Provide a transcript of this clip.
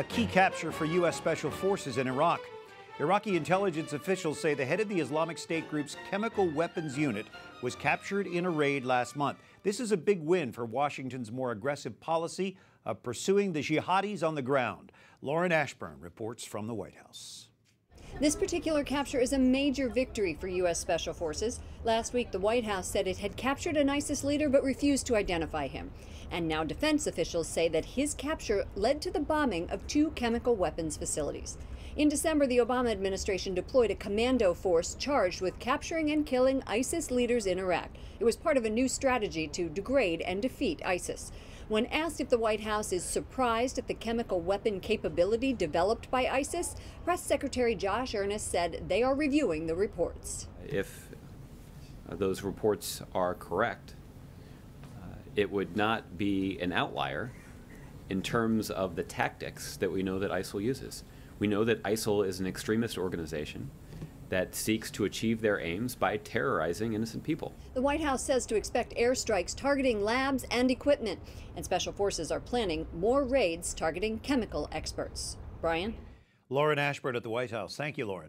a key capture for U.S. Special Forces in Iraq. Iraqi intelligence officials say the head of the Islamic State group's chemical weapons unit was captured in a raid last month. This is a big win for Washington's more aggressive policy of pursuing the jihadis on the ground. Lauren Ashburn reports from the White House. This particular capture is a major victory for U.S. Special Forces. Last week, the White House said it had captured an ISIS leader but refused to identify him. And now defense officials say that his capture led to the bombing of two chemical weapons facilities. In December, the Obama administration deployed a commando force charged with capturing and killing ISIS leaders in Iraq. It was part of a new strategy to degrade and defeat ISIS. When asked if the White House is surprised at the chemical weapon capability developed by ISIS, Press Secretary Josh Earnest said they are reviewing the reports. If uh, those reports are correct, uh, it would not be an outlier in terms of the tactics that we know that ISIL uses. We know that ISIL is an extremist organization that seeks to achieve their aims by terrorizing innocent people. The White House says to expect airstrikes targeting labs and equipment, and special forces are planning more raids targeting chemical experts. Brian? Lauren Ashburn at the White House. Thank you, Lauren.